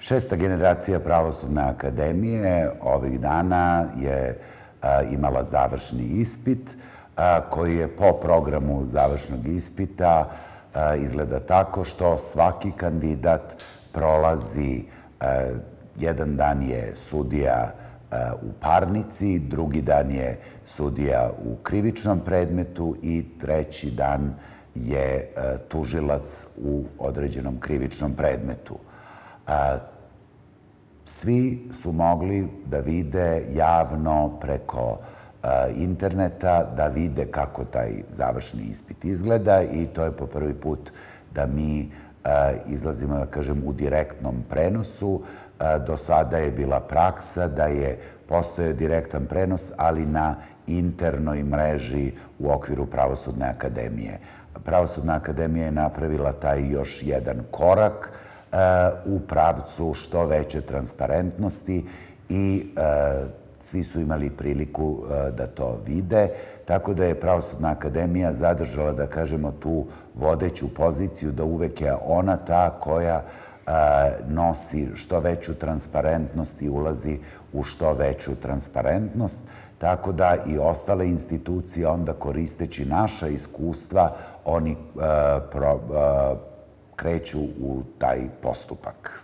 Šesta generacija Pravosudne akademije ovih dana je imala završni ispit koji je po programu završnog ispita izgleda tako što svaki kandidat prolazi, jedan dan je sudija u parnici, drugi dan je sudija u krivičnom predmetu i treći dan je tužilac u određenom krivičnom predmetu svi su mogli da vide javno preko interneta, da vide kako taj završni ispit izgleda i to je po prvi put da mi izlazimo, da kažem, u direktnom prenosu. Do sada je bila praksa da je postojao direktan prenos, ali na internoj mreži u okviru Pravosudne akademije. Pravosudna akademija je napravila taj još jedan korak, u pravcu što veće transparentnosti i e, svi su imali priliku e, da to vide. Tako da je Pravosudna akademija zadržala, da kažemo, tu vodeću poziciju da uvek je ona ta koja e, nosi što veću transparentnost i ulazi u što veću transparentnost. Tako da i ostale institucije onda koristeći naša iskustva, oni kreću u taj postupak.